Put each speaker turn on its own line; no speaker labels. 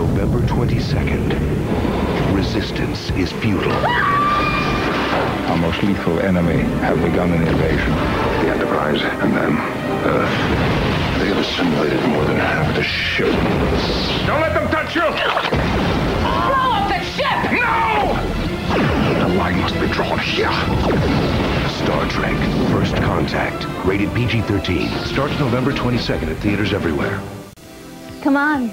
November 22nd. Resistance is futile.
Our most lethal enemy have begun an invasion.
The Enterprise and then Earth. They have assimilated more than half the ship.
Don't let them touch you!
Blow up the ship!
No! The line must be drawn here.
Star Trek First Contact. Rated PG 13. Starts November 22nd at theaters everywhere.
Come on.